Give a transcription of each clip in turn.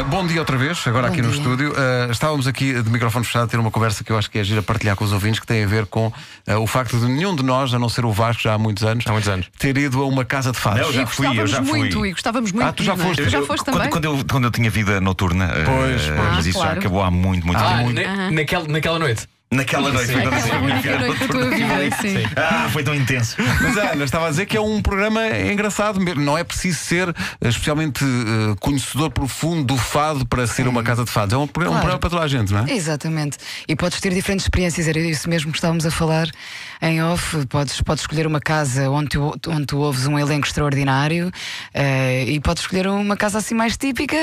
Uh, bom dia outra vez, agora Bom aqui no dia. estúdio. Uh, estávamos aqui de microfone fechado a ter uma conversa que eu acho que é gira partilhar com os ouvintes, que tem a ver com uh, o facto de nenhum de nós, a não ser o Vasco, já há muitos anos, Há muitos anos. ter ido a uma casa de fados. Não, já e fui, eu gostávamos já fui. muito, e gostávamos muito. Ah, tu já é? foste. Tu já Eu- foste quando, também? Quando eu, quando eu tinha vida noturna, eh, Pois, eh, pois. mas isso já claro. acabou há muito, muito Ah, tempo. na- naquela, naquela noite. Naquela noite foi quando a minha vida tua vida, sim. Ah, foi tão intenso. Mas a Ana estava a dizer que é um programa engraçado mesmo. Não é preciso ser eh, especialmente eh, conhecedor profundo do fado para ser uma casa de fados. É um programa, um Claro. programa para toda a gente, não é? Exatamente. E podes ter diferentes experiências, era isso mesmo que estávamos a falar em off. Podes, podes escolher uma casa onde tu, onde tu ouves um elenco extraordinário eh, e podes escolher uma casa assim mais típica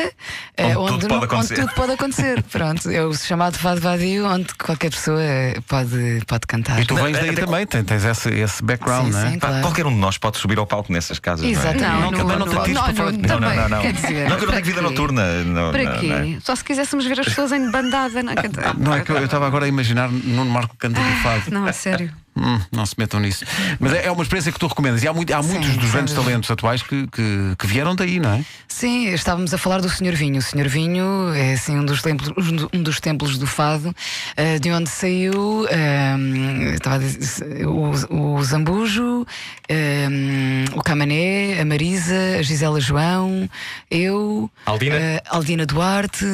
eh, Onde tudo pode não- onde acontecer. tudo pode acontecer. Pronto, é o chamado fado vadio, onde qualquer pessoa eh, pode, pode cantar. E tu vens daí também, tens, tens esse, esse background, Sim, não é? sim, claro. Qualquer um de nós pode subir ao palco nessas casas. não é? Exatamente. Não, não Não, não, também, não, não. Quer dizer, não que eu não tenho vida noturna. Não, Para não, quê? não é? Só se quiséssemos ver as pessoas em bandada. Não, Não é que eu eu estava agora a imaginar Nuno Marco cantando fado. não, é sério. Hum, não se metam nisso. Mas é, é uma experiência que tu recomendas. E há, muito- há muitos dos grandes talentos atuais que, que, que vieram daí, não é? Sim, estávamos a falar do Senhor Vinho. O Senhor Vinho é assim um dos templos, um dos templos do Fado, eh, de onde saiu ehm, estava a dizer, o, o Zambujo, ehm, o Camané, a Marisa, a Gisela João, eu, Aldina? eh, Aldina Duarte,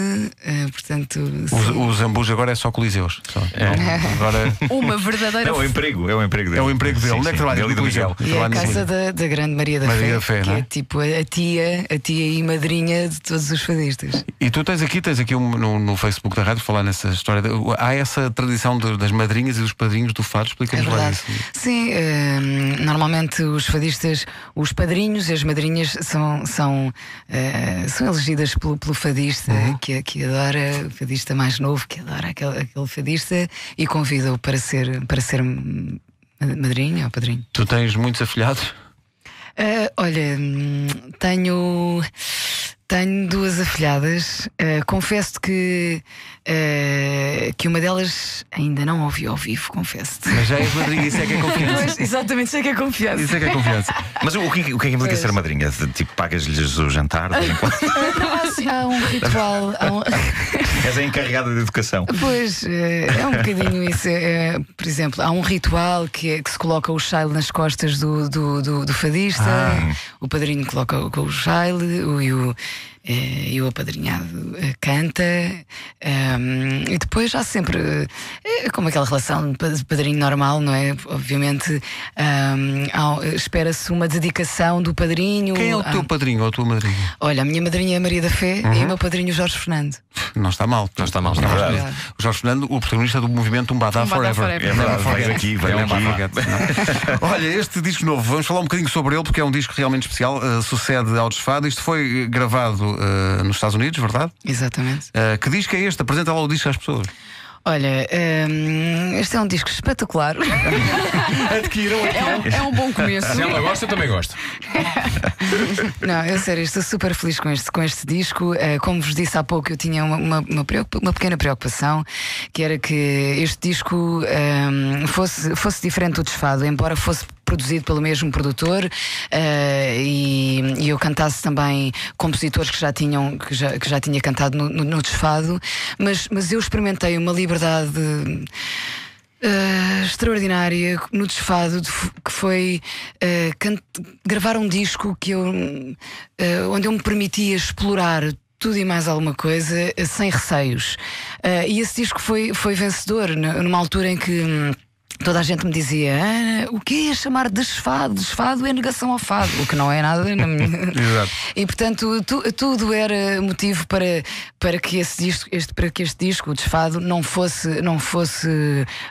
eh, portanto. sim. O, o Zambujo agora é só Coliseus. Só. Não, agora Uma verdadeira. Não, é emprego, é o emprego dele. é o emprego dele. Sim, Onde é que trabalha? e do Coliseu. Miguel. E é a casa da, da grande Maria da Maria Fé, da Fé, que é? é tipo a, tia, a tia e madrinha de todos os fadistas. E tu tens aqui, tens aqui um- no, no Facebook da rádio falar nessa história. de- há essa tradição de- das madrinhas e dos padrinhos do fado. É Explica-nos lá verdade. isso. Sim, hum, normalmente os fadistas, os padrinhos e as madrinhas são, são, eh, são elegidas pelo, pelo fadista Uhum. que, que adora, o fadista mais novo que adora aquele, aquele fadista e convida-o para ser, para ser madrinha ou padrinho. Tu tens muitos afilhados? Ah, olha, tenho. Tenho duas afilhadas. Ah, confesso que, ah, que uma delas ainda não ouvi ao vivo, confesso-te. Mas já és madrinha, isso é que é confiança. Pois, exatamente, sei que é confiança. Isso é que é confiança. Mas o que, o que é que implica Pois. ser madrinha? Tipo, pagas-lhes o jantar? há, um ritual. há um- És a encarregada de educação. Pois, eh, é um bocadinho isso. eh, por exemplo, há um ritual que, é, que se coloca o chile nas costas do, do, do, do fadista, o padrinho coloca o, o chile o, e, o, eh, e o apadrinhado eh, canta, ehm, e depois há sempre, eh, é como aquela relação de pa- de padrinho normal, não é? Obviamente, ehm, há- espera-se uma dedicação do padrinho. Quem é o a- teu padrinho ou a tua madrinha? Olha, a minha madrinha é a Maria da Fé e o meu padrinho o Jorge Fernando. Não está mal. Não está mal, Não é está mal. O Jorge Fernando, o protagonista do movimento Umbada Umbada Forever. Forever. É verdade, forget. aqui, veio É um aqui. Olha, este disco novo, vamos falar um bocadinho sobre ele, porque é um disco realmente especial. uh, sucede ao desfado. Isto foi gravado uh, nos Estados Unidos, verdade? Exatamente. Uh, que disco é este? Apresenta lá o disco às pessoas. Olha, hum, este é um disco espetacular. Adquiram, É um bom começo. Se ela gosta, eu também gosto. Não, eu sério, estou super feliz com este, com este disco. Eh, como vos disse há pouco, eu tinha uma, uma, uma uma pequena preocupação, que era que este disco hum, fosse, fosse diferente do desfado, embora fosse produzido pelo mesmo produtor eh, e, e eu cantasse também compositores que já tinham que já, que já tinha cantado no, no, no desfado, mas, mas eu experimentei uma liberdade Uh, extraordinária no desfado de que foi uh, gravar um disco que eu uh, onde eu me permitia explorar tudo e mais alguma coisa uh, sem receios. Uh, e esse disco foi, foi vencedor numa altura em que hum, Toda a gente me dizia "Ana, o que é chamar de desfado? Desfado é negação ao fado, o que não é nada. Exato. E portanto tu- tudo era motivo para, para, que esse disco, este, para que este disco, o desfado, não fosse, não fosse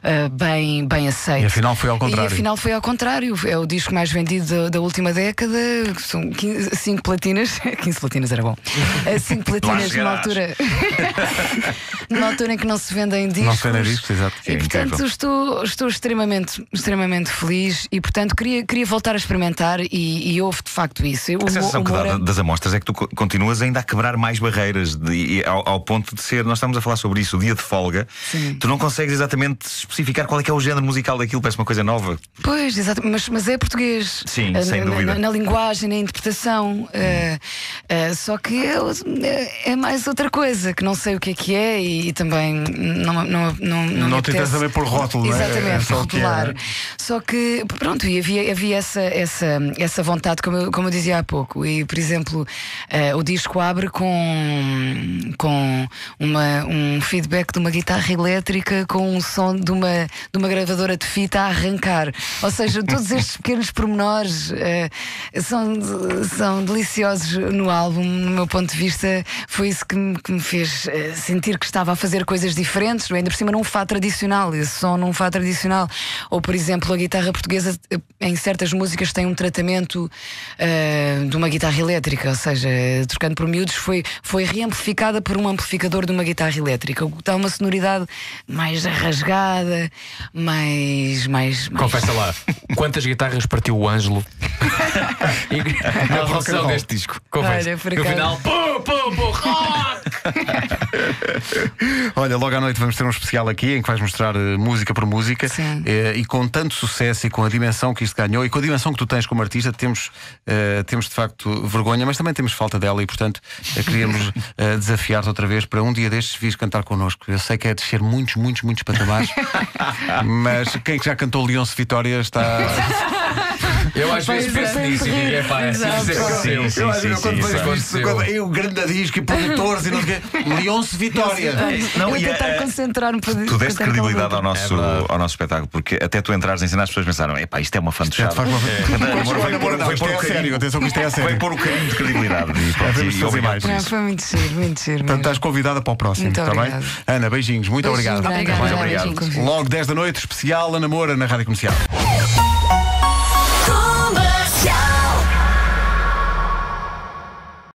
ah, bem, bem aceito. E afinal foi ao contrário. E afinal foi ao contrário. É o disco mais vendido da, da última década. São 5 platinas. 15 platinas era bom. 5 platinas numa altura. numa altura em que não se vendem discos. Não se vendem discos, exato. E É portanto incrível. estou, estou extremamente, extremamente feliz e portanto queria, queria voltar a experimentar e, e houve de facto isso. O A sensação que dá é- da- das amostras é que tu co- continuas ainda a quebrar mais barreiras de- e ao, ao ponto de ser, nós estamos a falar sobre isso, o dia de folga, Sim. tu não consegues exatamente especificar qual é que é o género musical daquilo, parece uma coisa nova. Pois, exato, mas, mas é português. Sim, Eh, sem na, dúvida. Na, na linguagem, na interpretação. eh, Uh, só que eu, é, é mais outra coisa, que não sei o que é que é e, e também não, não, não, não, me Não te apetece- interessa também pôr rótulo, não é? Exatamente, só é? Só que, pronto, e havia, havia essa, essa, essa vontade, como eu, como eu dizia há pouco. E, por exemplo, eh, o disco abre com, com uma, um feedback de uma guitarra elétrica com um som de uma, de uma gravadora de fita a arrancar. Ou seja, todos estes pequenos pormenores eh, são, são deliciosos no álbum, no meu ponto de vista. Foi isso que me, que me fez eh, sentir que estava a fazer coisas diferentes, ainda por cima num fado tradicional, esse som num fado tradicional. Ou, por exemplo, a guitarra portuguesa eh, em certas músicas tem um tratamento eh, de uma guitarra elétrica, ou seja, trocando por miúdos, foi, foi reamplificada por um amplificador de uma guitarra elétrica, o que dá uma sonoridade mais rasgada, mais. mais, mais Confessa lá, quantas guitarras partiu o Ângelo na produção deste disco? Confessa. Olha, no final, pum, pum, pum! Olha, logo à noite vamos ter um especial aqui em que vais mostrar eh, música por música Sim. Eh, e com tanto sucesso e com a dimensão que isto ganhou e com a dimensão que tu tens como artista, temos, eh, temos de facto vergonha, mas também temos falta dela e, portanto, queríamos desafiar-te outra vez para um dia destes vires cantar connosco. Eu sei que é descer muitos, muitos, muitos patamares, mas quem que já cantou Leonce Vitória está. Eu às vezes é, penso nisso e digo, é pá, é assim, isso Eu, eu, sim, quando isso vejo é. isto, quando- eu, grande disco e produtores e não sei o quê, Leonce Vitória. Não, eu e tentar concentrar-me para Tu deste credibilidade ao nosso, É ao nosso espetáculo, porque até tu entrares em cena, as pessoas pensaram: epá, isto é uma fantochada. uma- vai pôr- não, vai isto pôr é o sério, carinho- atenção que isto é a sério. Vai pôr o carinho de credibilidade. Não, isso. foi muito giro, muito giro. Portanto, estás convidada para o próximo, está bem? Ana, beijinhos, muito obrigado. Muito obrigado. Logo 10 da noite, especial a Namora na Rádio Comercial.